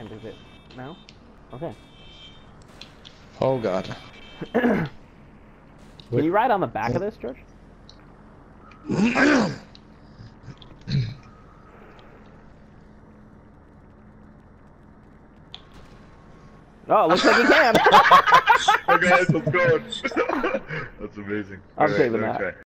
And is it now? Okay. Oh god. Can you ride on the back of this, George? Oh, looks like you can. Okay, let's go. That's amazing. I'm saving that.